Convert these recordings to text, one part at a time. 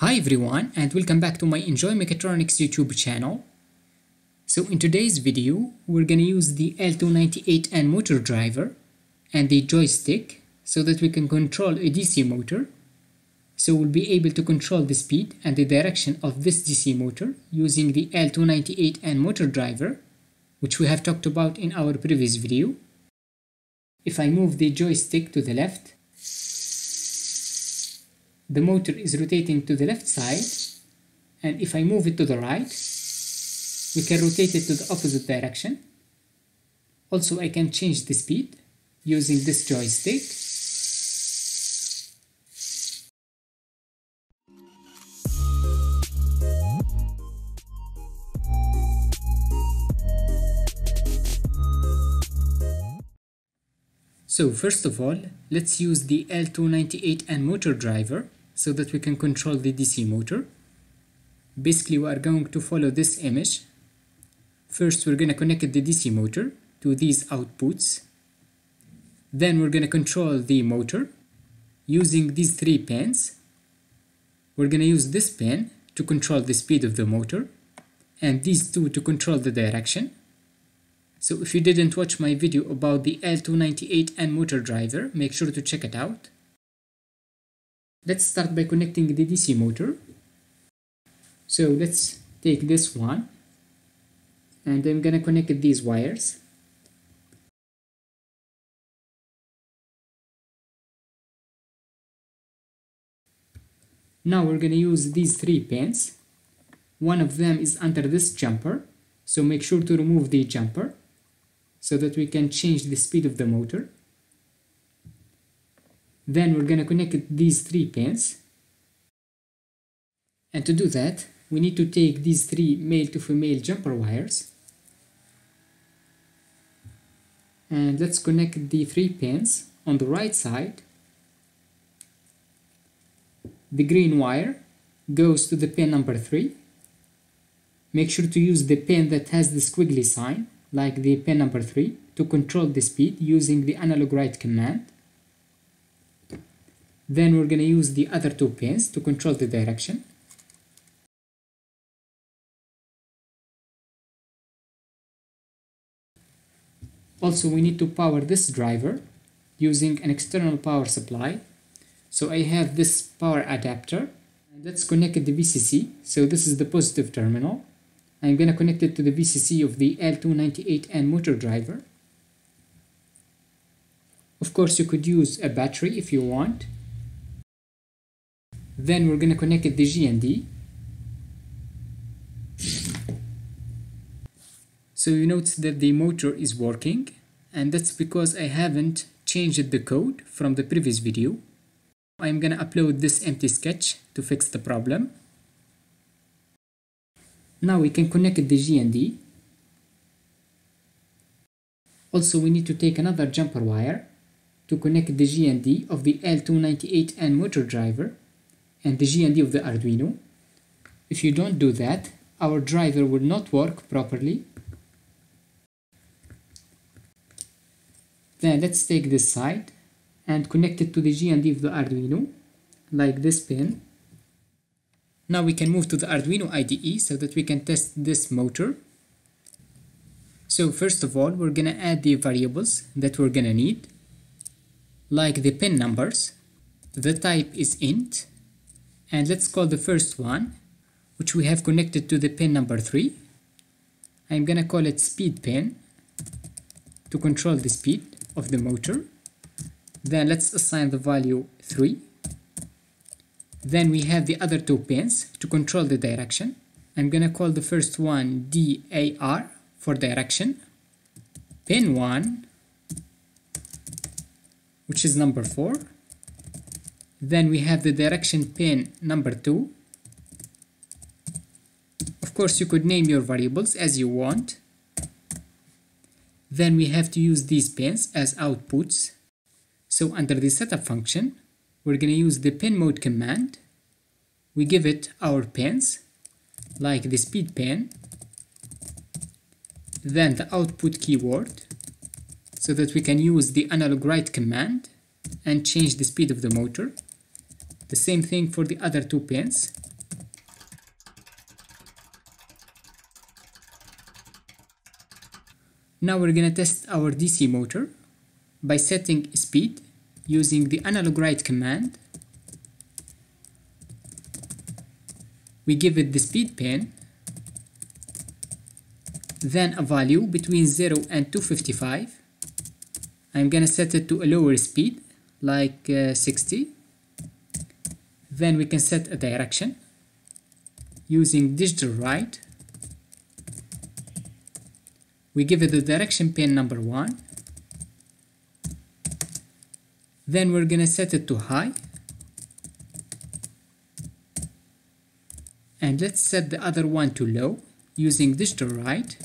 Hi everyone and welcome back to my Enjoy Mechatronics YouTube channel. So in today's video we're gonna use the L298N motor driver and the joystick so that we can control a DC motor. So we'll be able to control the speed and the direction of this DC motor using the L298N motor driver which we have talked about in our previous video. If I move the joystick to the left the motor is rotating to the left side and if I move it to the right we can rotate it to the opposite direction. Also I can change the speed using this joystick. So first of all, let's use the L298N motor driver so that we can control the DC motor. Basically, we are going to follow this image. First, we're going to connect the DC motor to these outputs. Then we're going to control the motor using these three pins. We're going to use this pin to control the speed of the motor and these two to control the direction. So if you didn't watch my video about the L298N motor driver, make sure to check it out. Let's start by connecting the DC motor. So let's take this one and I'm gonna connect these wires. Now we're gonna use these three pins. One of them is under this jumper, so make sure to remove the jumper so that we can change the speed of the motor. Then we're going to connect these three pins. And to do that, we need to take these three male to female jumper wires. And let's connect the three pins on the right side. The green wire goes to the pin number 3. Make sure to use the pin that has the squiggly sign, like the pin number 3, to control the speed using the analog write command. Then we're going to use the other two pins to control the direction. Also, we need to power this driver using an external power supply. So I have this power adapter. Let's connect the VCC. So this is the positive terminal. I'm going to connect it to the VCC of the L298N motor driver. Of course, you could use a battery if you want. Then we're going to connect the GND. So you notice that the motor is working and that's because I haven't changed the code from the previous video. I'm going to upload this empty sketch to fix the problem. Now we can connect the GND. Also we need to take another jumper wire to connect the GND of the L298N motor driver and the GND of the Arduino. If you don't do that, our driver will not work properly. Then let's take this side and connect it to the GND of the Arduino, like this pin. Now we can move to the Arduino IDE so that we can test this motor. So first of all, we're gonna add the variables that we're gonna need, like the pin numbers. The type is int, and let's call the first one which we have connected to the pin number 3 I'm gonna call it speed pin to control the speed of the motor. Then let's assign the value 3 then we have the other two pins to control the direction. I'm gonna call the first one DAR for direction. Pin 1 which is number 4 then we have the direction pin number 2. Of course, you could name your variables as you want. Then we have to use these pins as outputs. So under the setup function, we're going to use the pin mode command. We give it our pins, like the speed pin, then the output keyword, so that we can use the analog write command and change the speed of the motor. The same thing for the other two pins. Now we're gonna test our DC motor by setting speed using the analog write command. We give it the speed pin, then a value between 0 and 255. I'm gonna set it to a lower speed, like uh, 60. Then we can set a direction using digital write. We give it the direction pin number 1 then we're gonna set it to high. And let's set the other one to low using digital write.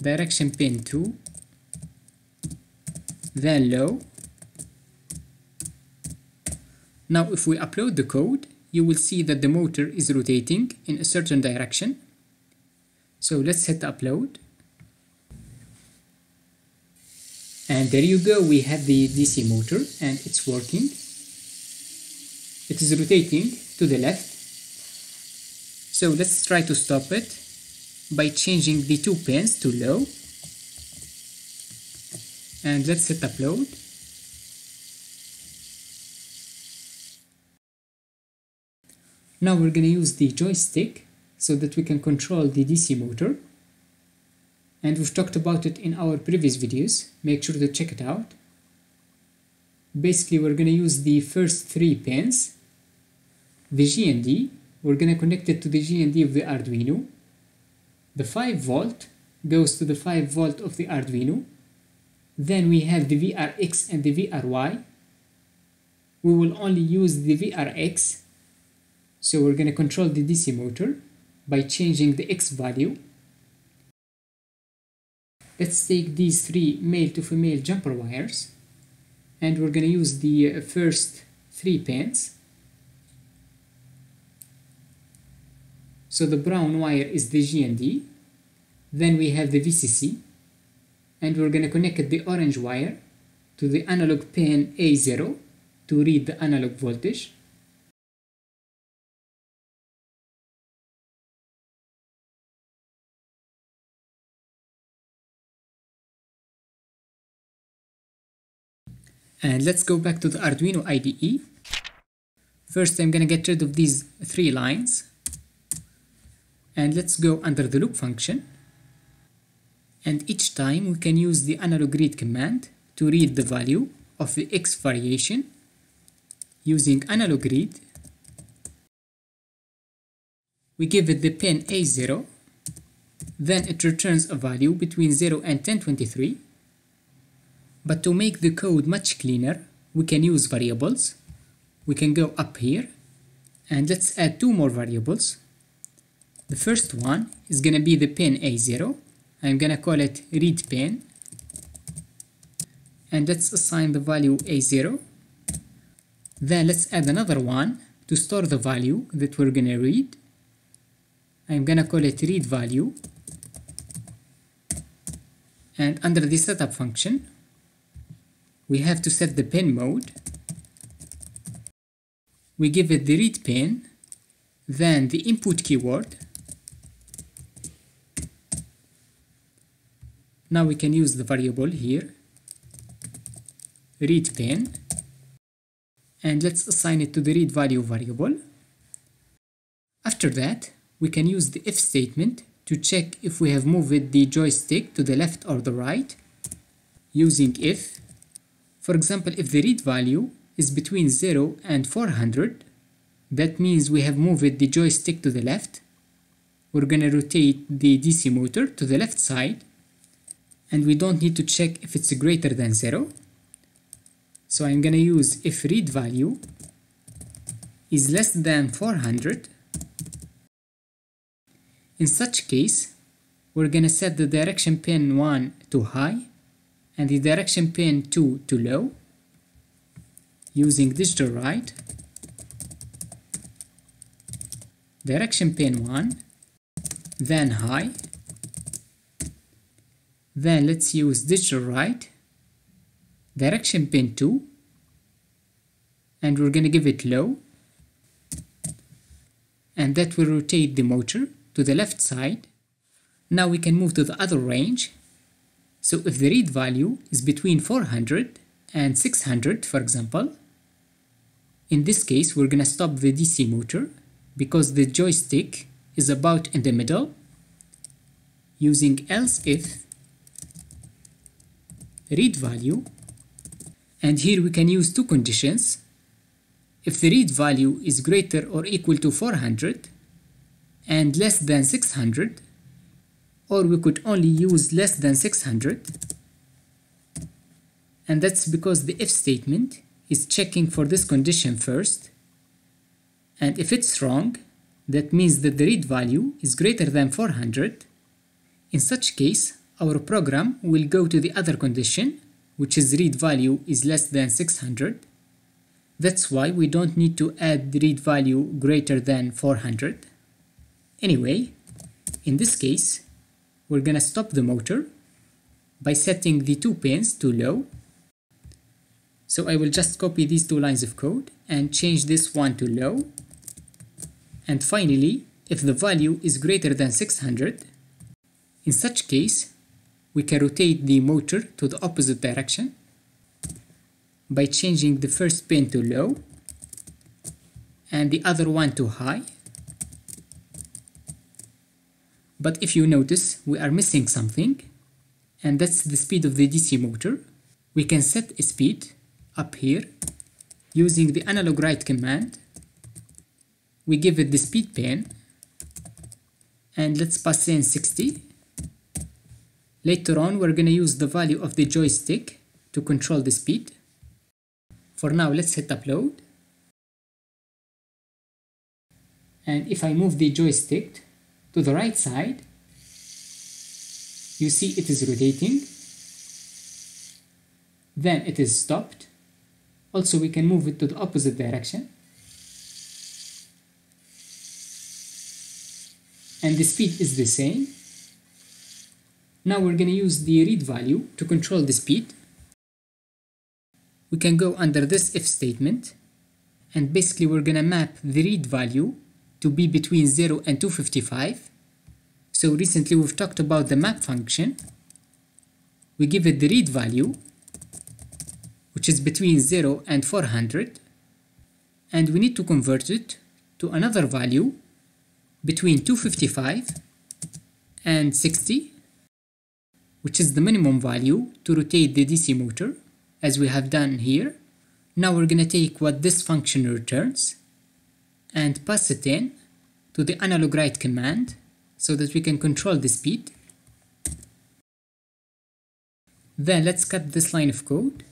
Direction pin 2 then low now if we upload the code you will see that the motor is rotating in a certain direction. So let's hit upload. And there you go we have the DC motor and it's working. It is rotating to the left. So let's try to stop it by changing the two pins to low. And let's hit upload now we're gonna use the joystick so that we can control the DC motor. And we've talked about it in our previous videos. Make sure to check it out. Basically we're going to use the first three pins. The GND we're going to connect it to the GND of the Arduino. The 5 volt goes to the 5 volt of the Arduino. Then we have the VRX and the VRY we will only use the VRX so we're going to control the DC motor by changing the X value. Let's take these three male to female jumper wires and we're going to use the uh, first three pins. So the brown wire is the GND then we have the VCC and we're going to connect the orange wire to the analog pin A0 to read the analog voltage And let's go back to the Arduino IDE. First, I'm gonna get rid of these three lines. And let's go under the loop function. And each time we can use the analog read command to read the value of the X variation using analog read. We give it the pin A0, then it returns a value between 0 and 1023 but to make the code much cleaner, we can use variables. We can go up here and let's add two more variables. The first one is gonna be the pin A0. I'm gonna call it read pin. And let's assign the value A0. Then let's add another one to store the value that we're gonna read. I'm gonna call it read value. And under the setup function, we have to set the pin mode. We give it the read pin, then the input keyword. Now we can use the variable here, read pin, and let's assign it to the read value variable. After that, we can use the if statement to check if we have moved the joystick to the left or the right using if for example, if the read value is between 0 and 400, that means we have moved the joystick to the left. We're gonna rotate the DC motor to the left side and we don't need to check if it's greater than 0. So I'm gonna use if read value is less than 400. In such case, we're gonna set the direction pin 1 to high and the direction pin 2 to low using digital write. Direction pin 1 then high. Then let's use digital write. Direction pin 2 and we're going to give it low. And that will rotate the motor to the left side. Now we can move to the other range. So if the read value is between 400 and 600, for example, in this case, we're gonna stop the DC motor because the joystick is about in the middle using else if read value. And here we can use two conditions. If the read value is greater or equal to 400 and less than 600 or we could only use less than 600 and that's because the if statement is checking for this condition first. And if it's wrong that means that the read value is greater than 400 in such case our program will go to the other condition which is read value is less than 600 that's why we don't need to add read value greater than 400 anyway in this case we're gonna stop the motor by setting the two pins to low so I will just copy these two lines of code and change this one to low. And finally, if the value is greater than 600, in such case, we can rotate the motor to the opposite direction by changing the first pin to low and the other one to high. But if you notice, we are missing something, and that's the speed of the DC motor. We can set a speed up here using the analog write command. We give it the speed pin and let's pass in 60 later on we're gonna use the value of the joystick to control the speed. For now let's hit upload and if I move the joystick to the right side you see it is rotating. Then it is stopped. Also we can move it to the opposite direction. And the speed is the same. Now we're going to use the read value to control the speed. We can go under this if statement. And basically we're going to map the read value to be between 0 and 255 so recently we've talked about the map function. We give it the read value which is between 0 and 400 and we need to convert it to another value between 255 and 60 which is the minimum value to rotate the DC motor as we have done here. Now we're gonna take what this function returns and pass it in to the analog write command so that we can control the speed. Then let's cut this line of code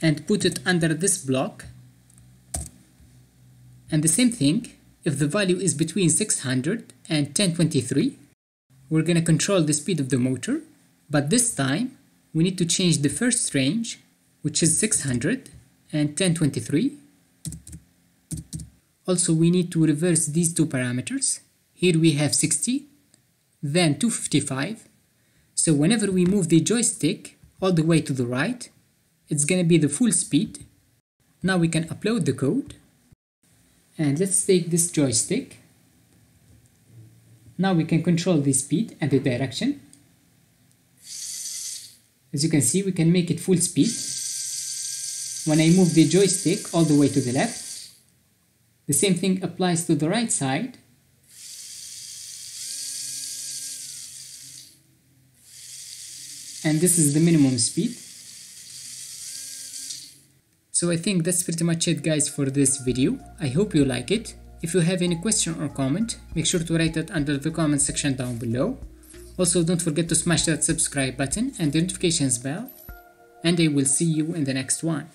and put it under this block and the same thing if the value is between 600 and 1023 we're going to control the speed of the motor but this time we need to change the first range which is 600 and 1023 also we need to reverse these two parameters. Here we have 60 then 255 so whenever we move the joystick all the way to the right it's gonna be the full speed. Now we can upload the code. And let's take this joystick. Now we can control the speed and the direction. As you can see we can make it full speed. When I move the joystick all the way to the left the same thing applies to the right side and this is the minimum speed so I think that's pretty much it guys for this video. I hope you like it. If you have any question or comment, make sure to write it under the comment section down below. Also don't forget to smash that subscribe button and the notifications bell. And I will see you in the next one.